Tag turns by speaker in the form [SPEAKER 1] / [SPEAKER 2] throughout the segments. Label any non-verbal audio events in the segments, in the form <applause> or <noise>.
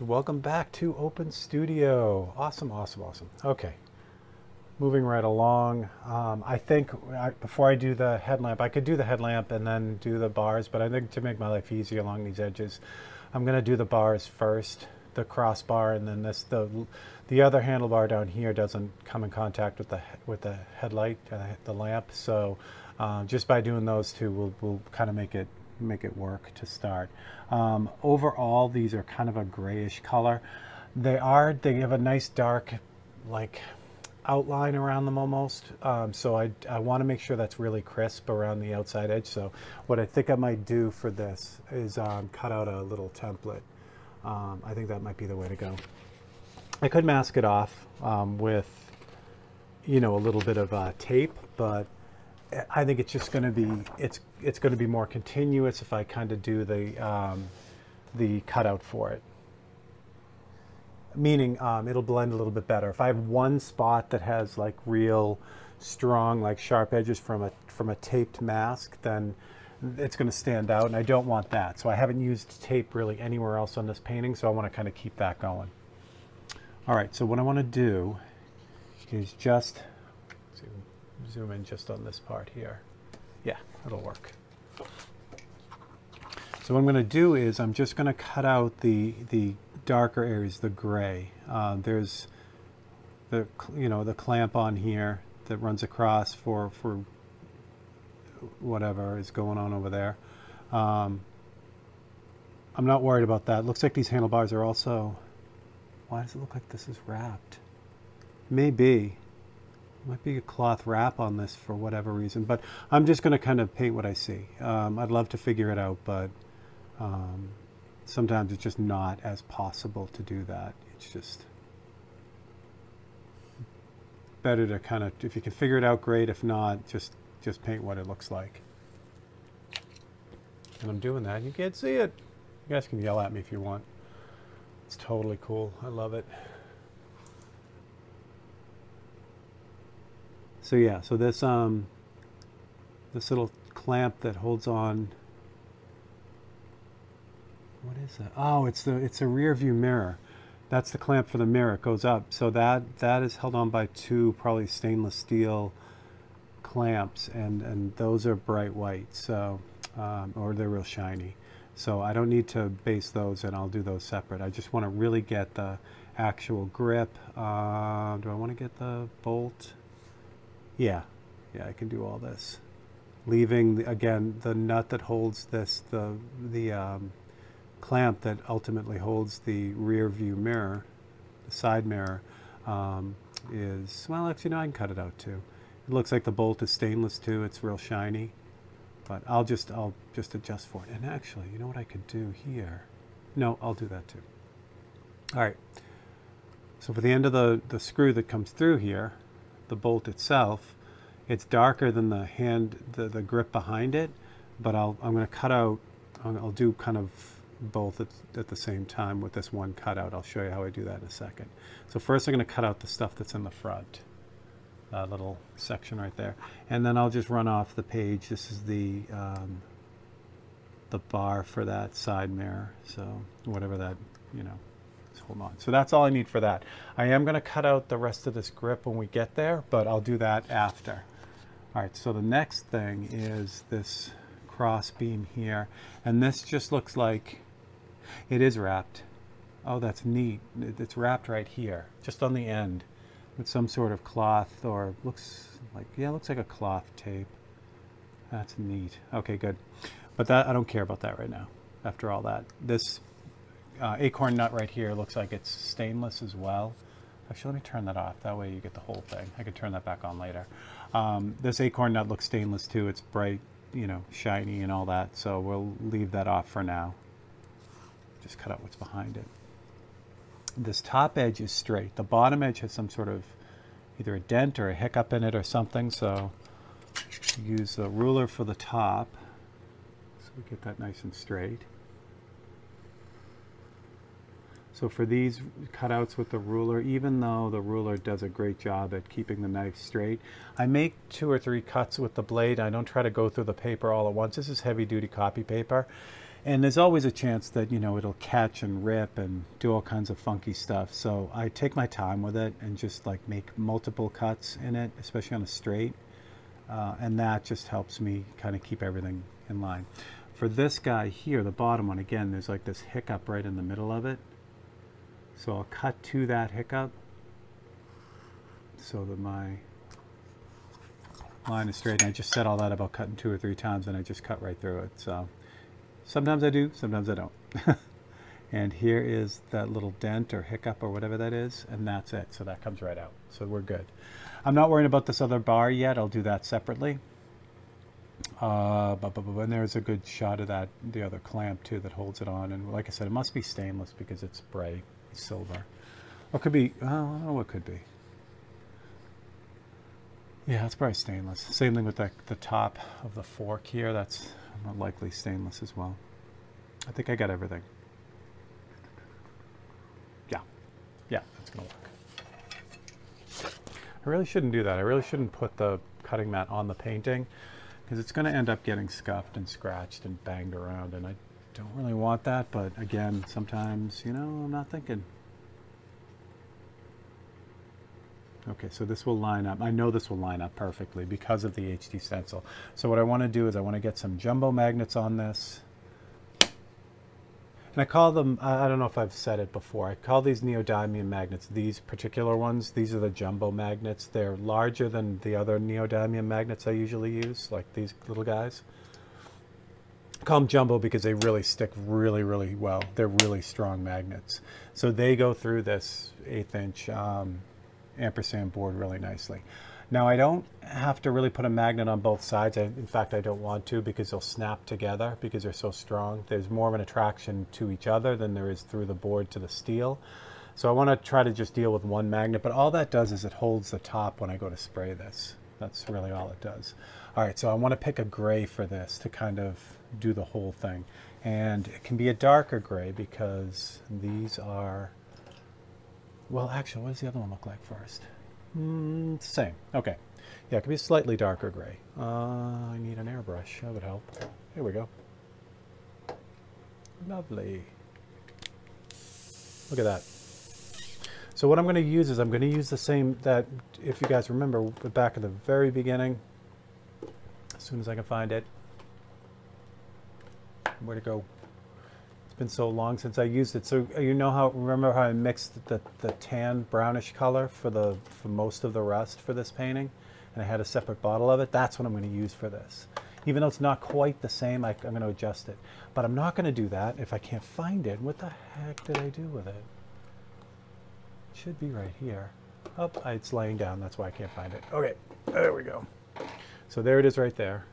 [SPEAKER 1] Welcome back to Open Studio. Awesome, awesome, awesome. Okay, moving right along. Um, I think I, before I do the headlamp, I could do the headlamp and then do the bars, but I think to make my life easier along these edges, I'm going to do the bars first, the crossbar, and then this the the other handlebar down here doesn't come in contact with the with the headlight, uh, the lamp. So uh, just by doing those two, we'll, we'll kind of make it make it work to start. Um, overall, these are kind of a grayish color. They are, they have a nice dark, like, outline around them almost. Um, so I, I want to make sure that's really crisp around the outside edge. So what I think I might do for this is um, cut out a little template. Um, I think that might be the way to go. I could mask it off um, with, you know, a little bit of uh, tape, but I think it's just going to be it's it's going to be more continuous if I kind of do the um, the cutout for it. Meaning um, it'll blend a little bit better. If I have one spot that has like real strong like sharp edges from a from a taped mask, then it's going to stand out, and I don't want that. So I haven't used tape really anywhere else on this painting, so I want to kind of keep that going. All right, so what I want to do is just zoom in just on this part here. Yeah, that'll work. So what I'm going to do is I'm just going to cut out the the darker areas, the gray. Uh, there's the you know the clamp on here that runs across for for whatever is going on over there. Um, I'm not worried about that. Looks like these handlebars are also. Why does it look like this is wrapped? Maybe. Might be a cloth wrap on this for whatever reason, but I'm just going to kind of paint what I see. Um, I'd love to figure it out, but um, sometimes it's just not as possible to do that. It's just better to kind of, if you can figure it out, great. If not, just just paint what it looks like. And I'm doing that. You can't see it. You guys can yell at me if you want. It's totally cool. I love it. So yeah, so this um, this little clamp that holds on. What is that? Oh, it's the it's a rear view mirror. That's the clamp for the mirror. It goes up. So that that is held on by two probably stainless steel clamps, and and those are bright white. So um, or they're real shiny. So I don't need to base those, and I'll do those separate. I just want to really get the actual grip. Uh, do I want to get the bolt? Yeah, yeah, I can do all this. Leaving, again, the nut that holds this, the, the um, clamp that ultimately holds the rear view mirror, the side mirror, um, is, well, actually, no, I can cut it out too. It looks like the bolt is stainless too. It's real shiny. But I'll just, I'll just adjust for it. And actually, you know what I could do here? No, I'll do that too. All right. So for the end of the, the screw that comes through here, the bolt itself. It's darker than the hand, the, the grip behind it, but I'll, I'm going to cut out, I'll do kind of both at, at the same time with this one cutout. I'll show you how I do that in a second. So first I'm going to cut out the stuff that's in the front, that little section right there. And then I'll just run off the page. This is the, um, the bar for that side mirror. So whatever that, you know, hold on. So that's all I need for that. I am going to cut out the rest of this grip when we get there, but I'll do that after. All right, so the next thing is this cross beam here. And this just looks like it is wrapped. Oh, that's neat. It's wrapped right here, just on the end with some sort of cloth or looks like, yeah, looks like a cloth tape. That's neat. Okay, good. But that I don't care about that right now after all that. This uh, acorn nut right here looks like it's stainless as well. Actually, let me turn that off. That way you get the whole thing. I could turn that back on later. Um, this acorn nut looks stainless too. It's bright, you know, shiny and all that. So we'll leave that off for now. Just cut out what's behind it. This top edge is straight. The bottom edge has some sort of either a dent or a hiccup in it or something. So use the ruler for the top. So we get that nice and straight. So for these cutouts with the ruler, even though the ruler does a great job at keeping the knife straight, I make two or three cuts with the blade. I don't try to go through the paper all at once. This is heavy duty copy paper. and there's always a chance that you know it'll catch and rip and do all kinds of funky stuff so i take my time with it and just like make multiple cuts in it especially on a straight uh, and that just helps me kind of keep everything in line for this guy here the bottom one again there's like this hiccup right in the middle of it so i'll cut to that hiccup so that my line is straight and i just said all that about cutting two or three times and i just cut right through it so Sometimes I do, sometimes I don't. <laughs> and here is that little dent or hiccup or whatever that is, and that's it. So that comes right out. So we're good. I'm not worrying about this other bar yet. I'll do that separately. Uh, but, but, but, and there's a good shot of that, the other clamp too that holds it on. And like I said, it must be stainless because it's bright silver. Or could be, well, I don't know what could be. Yeah, it's probably stainless. Same thing with the, the top of the fork here. That's likely stainless as well. I think I got everything. Yeah, yeah, that's gonna work. I really shouldn't do that. I really shouldn't put the cutting mat on the painting because it's gonna end up getting scuffed and scratched and banged around and I don't really want that, but again, sometimes, you know, I'm not thinking. Okay, so this will line up. I know this will line up perfectly because of the HD stencil. So what I want to do is I want to get some jumbo magnets on this. And I call them, I don't know if I've said it before, I call these neodymium magnets, these particular ones, these are the jumbo magnets. They're larger than the other neodymium magnets I usually use, like these little guys. Call them jumbo because they really stick really, really well. They're really strong magnets. So they go through this eighth inch um, ampersand board really nicely. Now I don't have to really put a magnet on both sides. I, in fact, I don't want to because they'll snap together because they're so strong. There's more of an attraction to each other than there is through the board to the steel. So I want to try to just deal with one magnet, but all that does is it holds the top when I go to spray this. That's really all it does. All right, so I want to pick a gray for this to kind of do the whole thing. And it can be a darker gray because these are well, actually, what does the other one look like first? Mm, same. Okay. Yeah, it could be slightly darker gray. Uh, I need an airbrush. That would help. Here we go. Lovely. Look at that. So what I'm going to use is I'm going to use the same that, if you guys remember, back at the very beginning, as soon as I can find it. Where to go? It's been so long since I used it. So uh, you know how, remember how I mixed the, the tan brownish color for the for most of the rest for this painting? And I had a separate bottle of it. That's what I'm going to use for this. Even though it's not quite the same, I, am going to adjust it. But I'm not going to do that if I can't find it. What the heck did I do with it? It should be right here. Oh, it's laying down. That's why I can't find it. Okay, there we go. So there it is right there.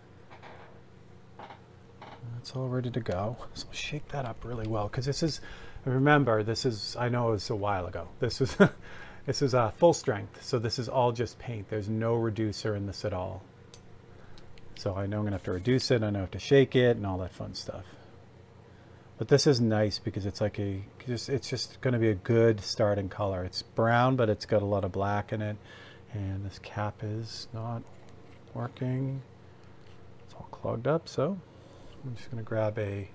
[SPEAKER 1] It's all ready to go. So shake that up really well because this is, remember, this is, I know it was a while ago. This is, <laughs> this is uh, full strength. So this is all just paint. There's no reducer in this at all. So I know I'm gonna have to reduce it. I know I have to shake it and all that fun stuff. But this is nice because it's like a, just, it's just gonna be a good starting color. It's brown, but it's got a lot of black in it. And this cap is not working. It's all clogged up, so I'm just going to grab a,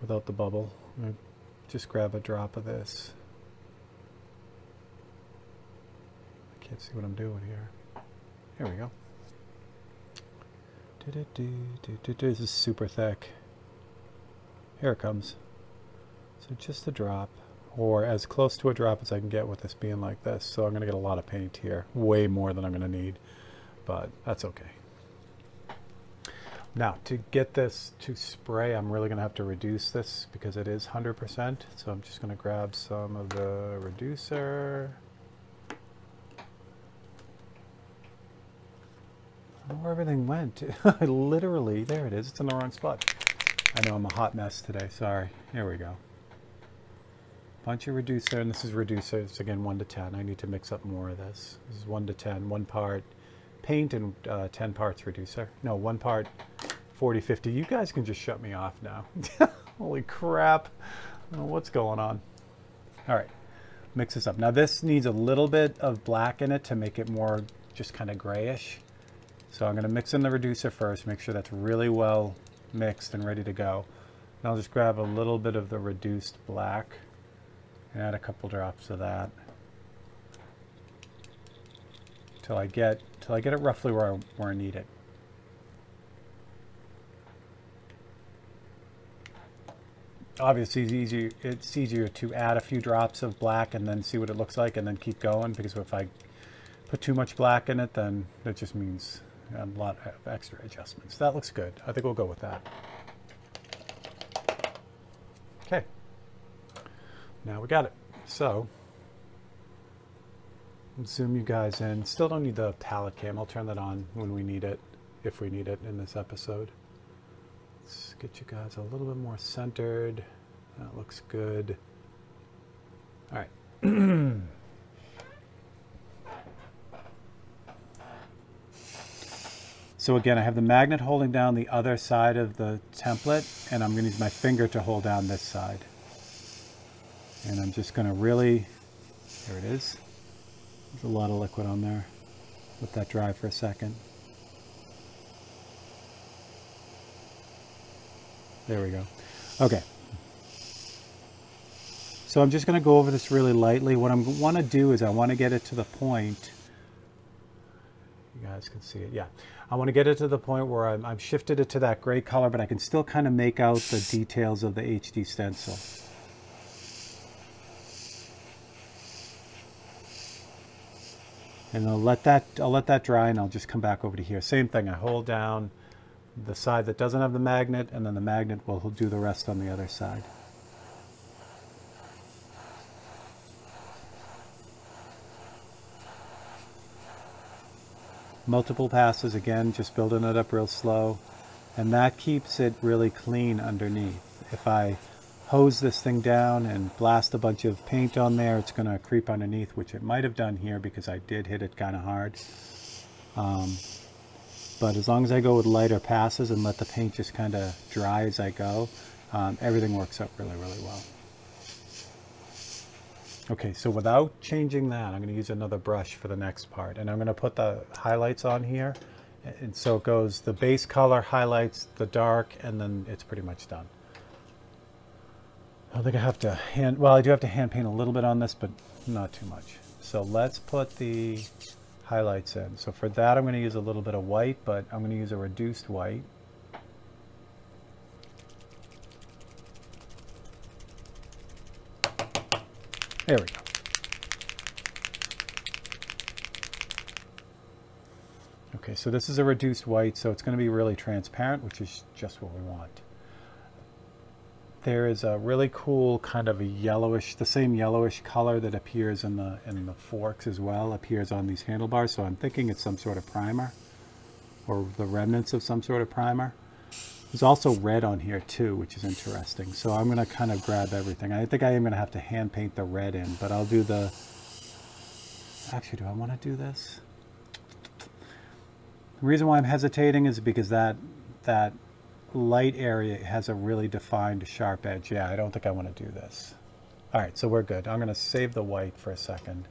[SPEAKER 1] without the bubble, just grab a drop of this. I can't see what I'm doing here. Here we go. This is super thick. Here it comes. So just a drop, or as close to a drop as I can get with this being like this. So I'm going to get a lot of paint here, way more than I'm going to need, but that's okay. Now, to get this to spray, I'm really going to have to reduce this because it is 100%. So I'm just going to grab some of the reducer. Where everything went. I <laughs> Literally, there it is. It's in the wrong spot. I know I'm a hot mess today. Sorry. Here we go. Bunch of reducer, and this is reducer. It's again 1 to 10. I need to mix up more of this. This is 1 to 10. One part paint and uh, 10 parts reducer. No, one part 40, 50. You guys can just shut me off now. <laughs> Holy crap. what's going on? All right, mix this up. Now this needs a little bit of black in it to make it more just kind of grayish. So I'm gonna mix in the reducer first, make sure that's really well mixed and ready to go. And I'll just grab a little bit of the reduced black and add a couple drops of that till I get till I get it roughly where I, where I need it. Obviously, it's easier, it's easier to add a few drops of black and then see what it looks like and then keep going because if I put too much black in it, then that just means a lot of extra adjustments. That looks good. I think we'll go with that. Okay. Now we got it. So, zoom you guys in. Still don't need the palette cam. I'll turn that on when we need it, if we need it in this episode. Let's get you guys a little bit more centered. That looks good. All right. <clears throat> So again, I have the magnet holding down the other side of the template, and I'm going to use my finger to hold down this side. And I'm just going to really, there it is. There's a lot of liquid on there. Let that dry for a second. There we go. Okay. So I'm just going to go over this really lightly. What I want to do is I want to get it to the point, you guys can see it, yeah. I want to get it to the point where I'm, I've shifted it to that gray color, but I can still kind of make out the details of the HD stencil. And I'll let that I'll let that dry and I'll just come back over to here. Same thing, I hold down the side that doesn't have the magnet and then the magnet will do the rest on the other side. multiple passes again just building it up real slow and that keeps it really clean underneath if I hose this thing down and blast a bunch of paint on there it's going to creep underneath which it might have done here because I did hit it kind of hard um, but as long as I go with lighter passes and let the paint just kind of dry as I go um, everything works out really really well Okay, so without changing that, I'm going to use another brush for the next part. And I'm going to put the highlights on here. And so it goes the base color, highlights, the dark, and then it's pretty much done. I think I have to hand, well, I do have to hand paint a little bit on this, but not too much. So let's put the highlights in. So for that, I'm going to use a little bit of white, but I'm going to use a reduced white. There we go. Okay, so this is a reduced white, so it's going to be really transparent, which is just what we want. There is a really cool kind of a yellowish, the same yellowish color that appears in the in the forks as well, appears on these handlebars. So I'm thinking it's some sort of primer, or the remnants of some sort of primer. There's also red on here too, which is interesting. So I'm going to kind of grab everything. I think I am going to have to hand paint the red in, but I'll do the... Actually, do I want to do this? The reason why I'm hesitating is because that that light area has a really defined sharp edge. Yeah, I don't think I want to do this. All right, so we're good. I'm going to save the white for a second.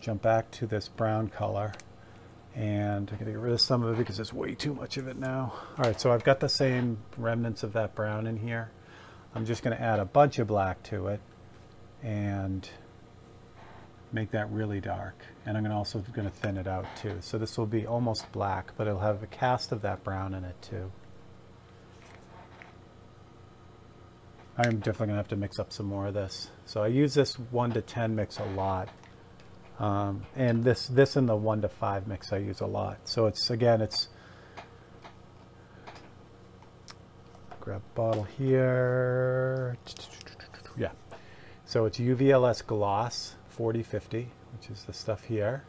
[SPEAKER 1] Jump back to this brown color and I'm going to get rid of some of it because there's way too much of it now. All right, so I've got the same remnants of that brown in here. I'm just going to add a bunch of black to it and make that really dark. And I'm also going to thin it out too. So this will be almost black, but it'll have a cast of that brown in it too. I'm definitely going to have to mix up some more of this. So I use this 1 to 10 mix a lot um, and this, this in the one to five mix I use a lot. So it's, again, it's, grab bottle here. Yeah. So it's UVLS Gloss 4050, which is the stuff here.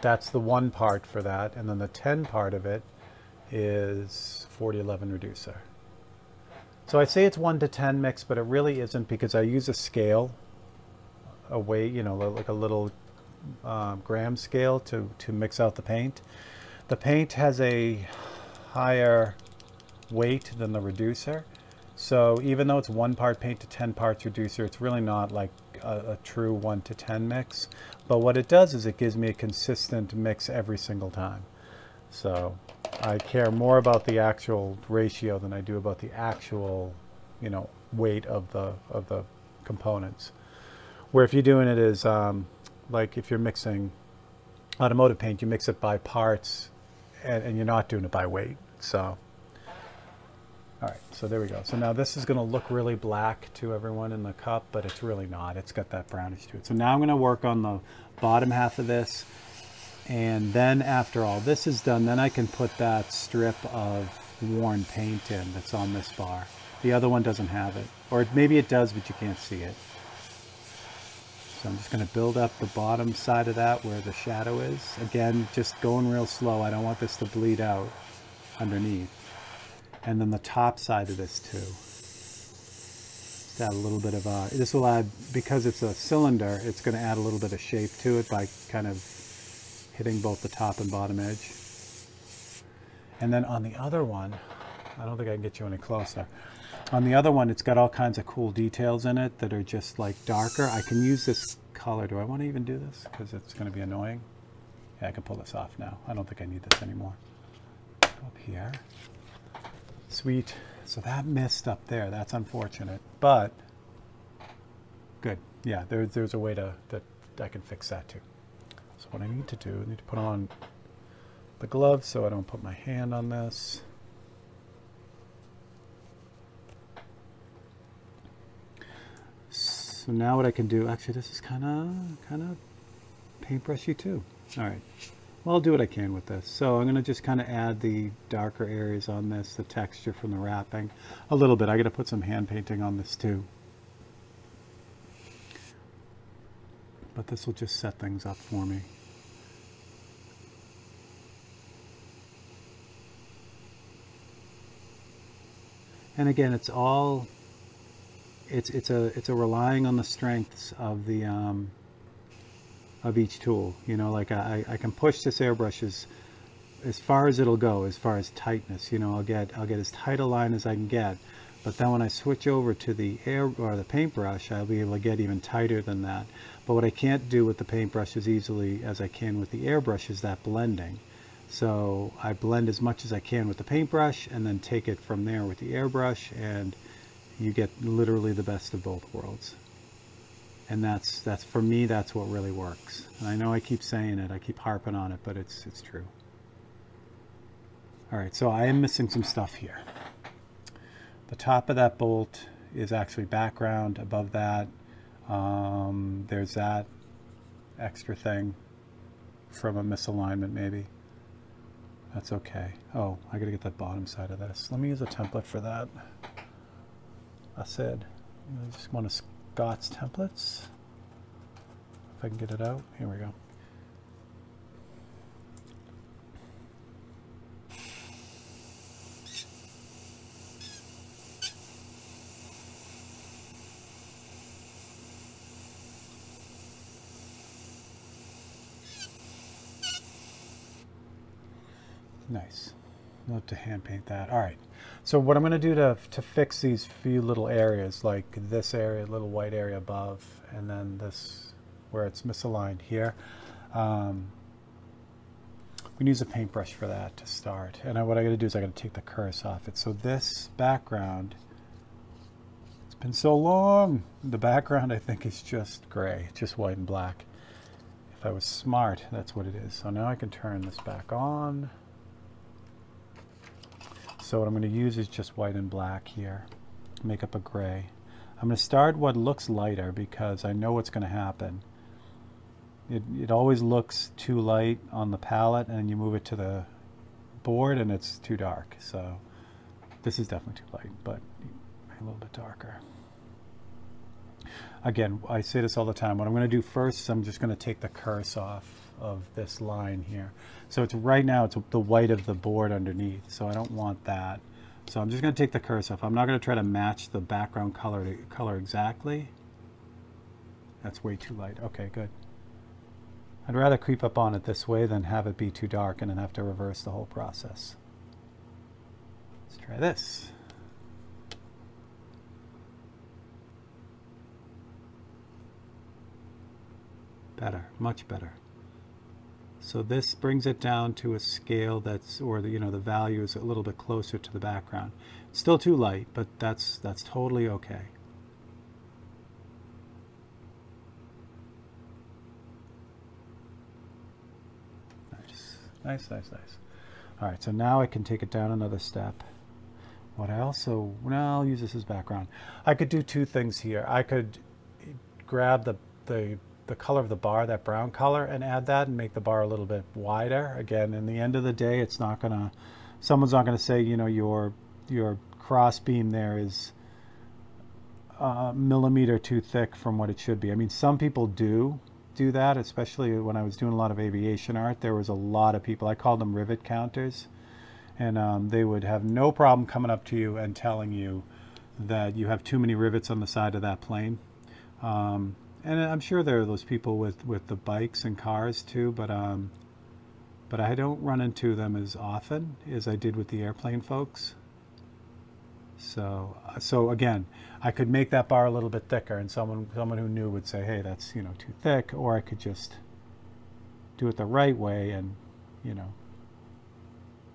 [SPEAKER 1] That's the one part for that. And then the 10 part of it is 4011 reducer. So I say it's 1 to 10 mix, but it really isn't because I use a scale a weight, you know, like a little uh, gram scale to, to mix out the paint. The paint has a higher weight than the reducer. So even though it's one part paint to 10 parts reducer, it's really not like a, a, true 1 to 10 mix. But what it does is it gives me a consistent mix every single time. So I care more about the actual ratio than I do about the actual, you know, weight of the of the components. Where if you're doing it is um, like if you're mixing automotive paint, you mix it by parts, and, and you're not doing it by weight. So. All right, so there we go. So now this is going to look really black to everyone in the cup, but it's really not. It's got that brownish to it. So now I'm going to work on the bottom half of this. And then after all this is done, then I can put that strip of worn paint in that's on this bar. The other one doesn't have it. Or maybe it does, but you can't see it. So I'm just going to build up the bottom side of that where the shadow is. Again, just going real slow. I don't want this to bleed out underneath and then the top side of this too. Just add a little bit of, uh, this will add, because it's a cylinder, it's going to add a little bit of shape to it by kind of hitting both the top and bottom edge. And then on the other one, I don't think I can get you any closer. On the other one, it's got all kinds of cool details in it that are just like darker. I can use this color. Do I want to even do this? Because it's going to be annoying. Yeah, I can pull this off now. I don't think I need this anymore. Up here. Sweet. So that missed up there. That's unfortunate. But good. Yeah, there, there's a way to that I can fix that too. So what I need to do, I need to put on the glove so I don't put my hand on this. So now what I can do, actually this is kind of kind of paintbrushy too. All right. Well, I'll do what I can with this. So I'm going to just kind of add the darker areas on this, the texture from the wrapping. A little bit. I got to put some hand painting on this too. But this will just set things up for me. And again, it's all, it's, it's, a, it's a relying on the strengths of the, um, of each tool. You know, like I, I can push this airbrush as, as far as it'll go, as far as tightness. You know, I'll get I'll get as tight a line as I can get. But then when I switch over to the air or the paintbrush, I'll be able to get even tighter than that. But what I can't do with the paintbrush as easily as I can with the airbrush is that blending. So I blend as much as I can with the paintbrush and then take it from there with the airbrush and you get literally the best of both worlds and that's that's for me that's what really works. And I know I keep saying it I keep harping on it but it's it's true. All right so I am missing some stuff here. The top of that bolt is actually background above that um, there's that extra thing from a misalignment maybe. That's okay. Oh I gotta get the bottom side of this. Let me use a template for that. I said I just want to Scott's templates. If I can get it out. Here we go. Nice. Love to hand paint that. All right. So what I'm going to do to, to fix these few little areas, like this area, little white area above, and then this where it's misaligned here, um, we can use a paintbrush for that to start. And I, what I got to do is I got to take the curse off it. So this background, it's been so long. The background I think is just gray, just white and black. If I was smart, that's what it is. So now I can turn this back on. So what I'm going to use is just white and black here, make up a gray. I'm going to start what looks lighter because I know what's going to happen. It, it always looks too light on the palette and you move it to the board and it's too dark. So this is definitely too light, but a little bit darker. Again, I say this all the time. What I'm going to do first is I'm just going to take the curse off of this line here. So it's right now, it's the white of the board underneath. So I don't want that. So I'm just going to take the off. I'm not going to try to match the background color to color exactly. That's way too light. Okay, good. I'd rather creep up on it this way than have it be too dark and then have to reverse the whole process. Let's try this. Better, much better. So this brings it down to a scale that's, or the, you know, the value is a little bit closer to the background. Still too light, but that's, that's totally okay. Nice, nice, nice, nice. All right, so now I can take it down another step. What I also, well, I'll use this as background. I could do two things here. I could grab the, the, the color of the bar, that brown color, and add that and make the bar a little bit wider. Again, in the end of the day, it's not gonna, someone's not gonna say, you know, your, your cross beam there is a millimeter too thick from what it should be. I mean, some people do do that, especially when I was doing a lot of aviation art. There was a lot of people, I called them rivet counters and um, they would have no problem coming up to you and telling you that you have too many rivets on the side of that plane. Um, and I'm sure there are those people with, with the bikes and cars too, but um, but I don't run into them as often as I did with the airplane folks. So so again, I could make that bar a little bit thicker, and someone someone who knew would say, "Hey, that's you know too thick," or I could just do it the right way and you know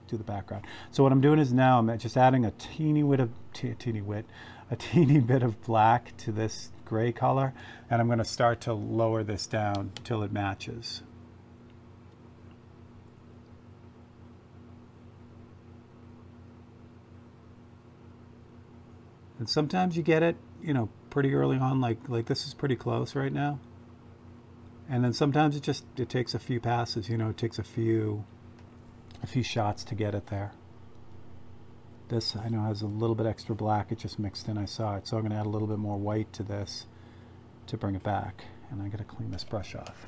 [SPEAKER 1] to the background. So what I'm doing is now I'm just adding a teeny bit of teeny wit, a <laughs> teeny bit of black to this gray color, and I'm going to start to lower this down till it matches. And sometimes you get it, you know, pretty early on, like like this is pretty close right now. And then sometimes it just it takes a few passes, you know, it takes a few a few shots to get it there. This I know has a little bit extra black, it just mixed in, I saw it. So I'm going to add a little bit more white to this to bring it back. And I got to clean this brush off.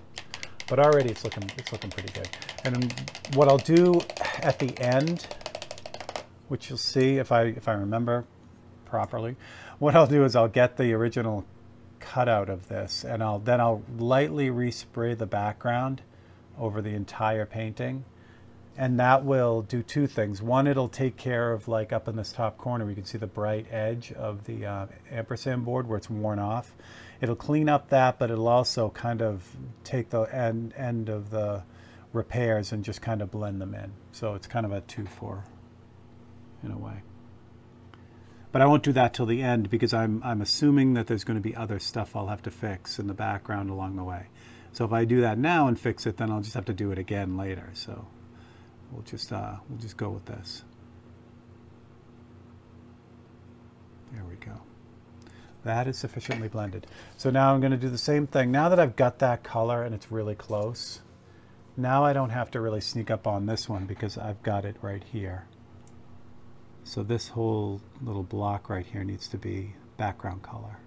[SPEAKER 1] But already it's looking, it's looking pretty good. And what I'll do at the end, which you'll see if I, if I remember properly, what I'll do is I'll get the original cutout of this and I'll then I'll lightly respray the background over the entire painting and that will do two things. One, it'll take care of like up in this top corner, you can see the bright edge of the uh, ampersand board where it's worn off. It'll clean up that, but it'll also kind of take the end, end of the repairs and just kind of blend them in. So it's kind of a two for in a way. But I won't do that till the end because I'm, I'm assuming that there's going to be other stuff I'll have to fix in the background along the way. So if I do that now and fix it, then I'll just have to do it again later. So we'll just uh, we'll just go with this. There we go. That is sufficiently blended. So now I'm going to do the same thing. Now that I've got that color and it's really close, now I don't have to really sneak up on this one because I've got it right here. So this whole little block right here needs to be background color.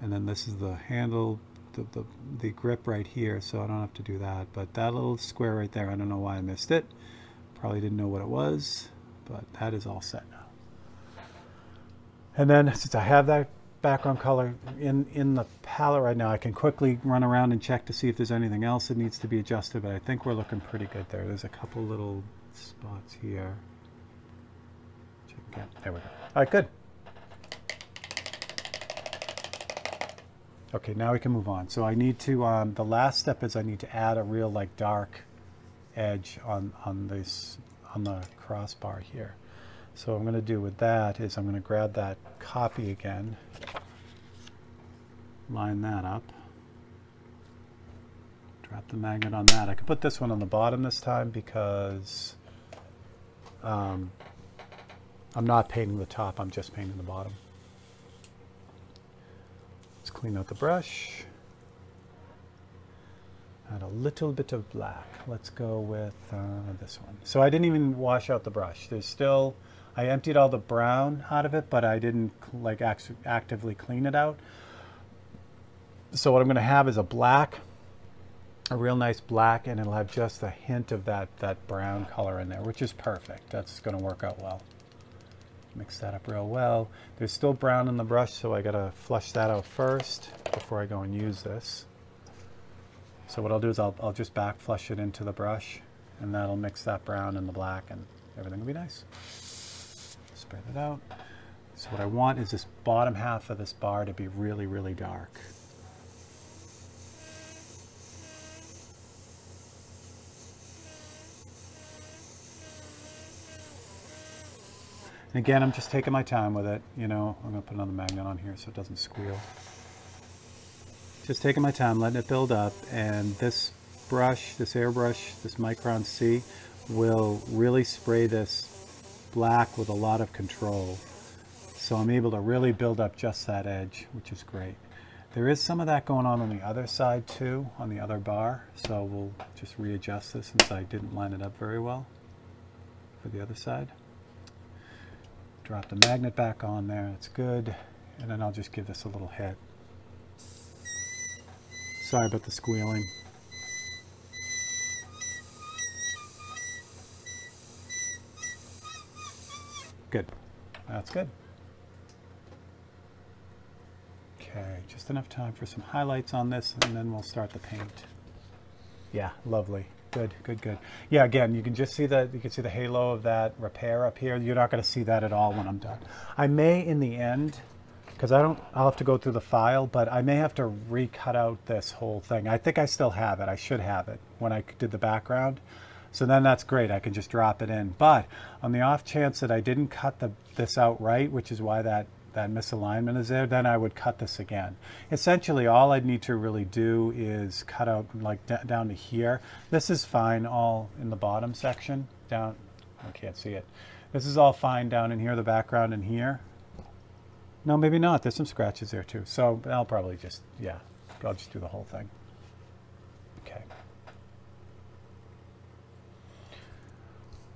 [SPEAKER 1] And then this is the handle the, the, the grip right here, so I don't have to do that. But that little square right there, I don't know why I missed it. Probably didn't know what it was, but that is all set now. And then since I have that background color in, in the palette right now, I can quickly run around and check to see if there's anything else that needs to be adjusted, but I think we're looking pretty good there. There's a couple little spots here. There we go. All right, good. Okay, now we can move on. So I need to, um, the last step is I need to add a real like dark edge on, on this, on the crossbar here. So I'm going to do with that is I'm going to grab that copy again, line that up, drop the magnet on that. I can put this one on the bottom this time because um, I'm not painting the top, I'm just painting the bottom clean out the brush. Add a little bit of black. Let's go with uh, this one. So I didn't even wash out the brush. There's still, I emptied all the brown out of it, but I didn't like act actively clean it out. So what I'm going to have is a black, a real nice black, and it'll have just a hint of that, that brown color in there, which is perfect. That's going to work out well. Mix that up real well. There's still brown in the brush, so I gotta flush that out first before I go and use this. So what I'll do is I'll, I'll just back flush it into the brush and that'll mix that brown and the black and everything will be nice. Spread it out. So what I want is this bottom half of this bar to be really, really dark. Again, I'm just taking my time with it. You know, I'm going to put another magnet on here so it doesn't squeal. Just taking my time, letting it build up. And this brush, this airbrush, this Micron C, will really spray this black with a lot of control. So I'm able to really build up just that edge, which is great. There is some of that going on on the other side too, on the other bar. So we'll just readjust this since I didn't line it up very well for the other side. Drop the magnet back on there, that's good. And then I'll just give this a little hit. Sorry about the squealing. Good. That's good. Okay, just enough time for some highlights on this and then we'll start the paint. Yeah, lovely. Good, good, good. Yeah, again, you can just see that, you can see the halo of that repair up here. You're not going to see that at all when I'm done. I may, in the end, because I don't, I'll have to go through the file, but I may have to recut out this whole thing. I think I still have it. I should have it when I did the background. So then that's great. I can just drop it in. But on the off chance that I didn't cut the, this out right, which is why that that misalignment is there, then I would cut this again. Essentially, all I'd need to really do is cut out like down to here. This is fine all in the bottom section, down, I can't see it. This is all fine down in here, the background in here. No, maybe not. There's some scratches there too. So I'll probably just, yeah, I'll just do the whole thing. Okay.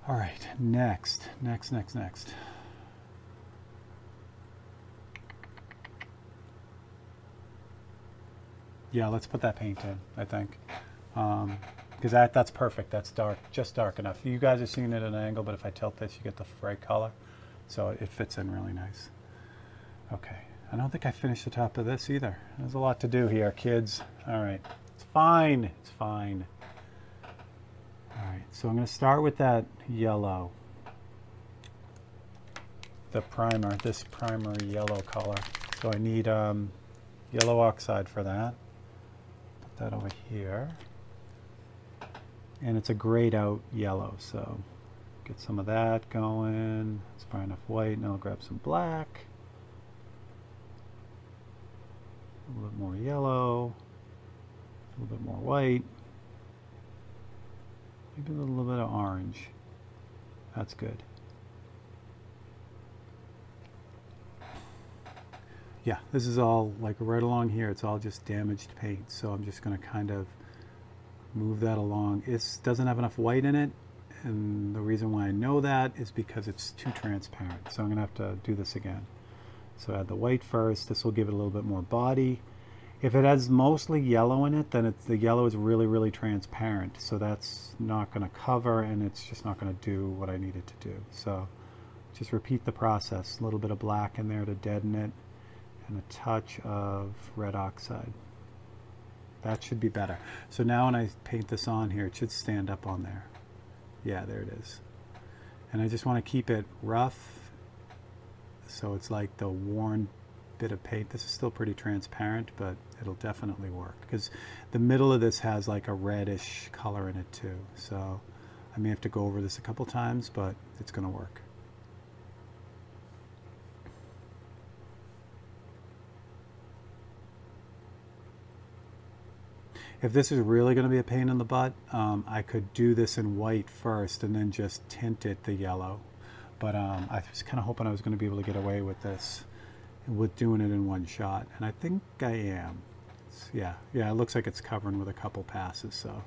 [SPEAKER 1] All right, next, next, next, next. Yeah, let's put that paint in, I think. Because um, that, that's perfect. That's dark, just dark enough. You guys are seeing it at an angle, but if I tilt this, you get the bright color. So it fits in really nice. Okay, I don't think I finished the top of this either. There's a lot to do here, kids. All right, it's fine, it's fine. All right, so I'm gonna start with that yellow. The primer, this primary yellow color. So I need um, yellow oxide for that that over here. And it's a grayed out yellow, so get some of that going. It's probably enough white, Now I'll grab some black. A little bit more yellow, a little bit more white, maybe a little bit of orange. That's good. Yeah, this is all like right along here. It's all just damaged paint. So I'm just going to kind of move that along. It doesn't have enough white in it. And the reason why I know that is because it's too transparent. So I'm going to have to do this again. So add the white first. This will give it a little bit more body. If it has mostly yellow in it, then the yellow is really, really transparent. So that's not going to cover and it's just not going to do what I need it to do. So just repeat the process. A little bit of black in there to deaden it and a touch of red oxide. That should be better. So now when I paint this on here, it should stand up on there. Yeah, there it is. And I just want to keep it rough. So it's like the worn bit of paint. This is still pretty transparent, but it'll definitely work. Because the middle of this has like a reddish color in it too. So I may have to go over this a couple times, but it's going to work. If this is really going to be a pain in the butt, um, I could do this in white first and then just tint it the yellow. But um, I was kind of hoping I was going to be able to get away with this, with doing it in one shot. And I think I am. It's, yeah, yeah, it looks like it's covering with a couple passes, so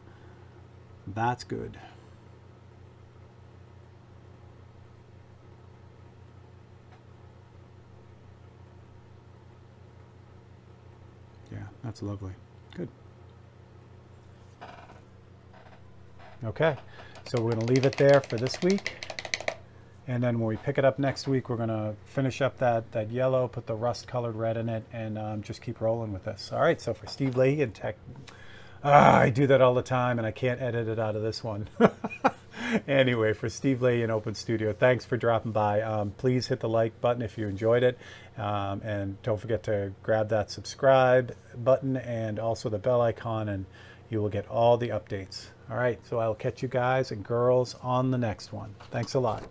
[SPEAKER 1] that's good. Yeah, that's lovely. Good. Okay, so we're going to leave it there for this week. And then when we pick it up next week, we're going to finish up that, that yellow, put the rust colored red in it, and um, just keep rolling with this. All right, so for Steve Leahy and Tech, ah, I do that all the time, and I can't edit it out of this one. <laughs> anyway, for Steve Leahy and Open Studio, thanks for dropping by. Um, please hit the like button if you enjoyed it. Um, and don't forget to grab that subscribe button and also the bell icon, and you will get all the updates. All right, so I'll catch you guys and girls on the next one. Thanks a lot.